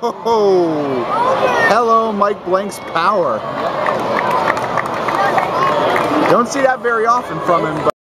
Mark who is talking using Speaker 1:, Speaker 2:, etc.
Speaker 1: Whoa! Hello, Mike Blank's power. Don't see that very often from him. But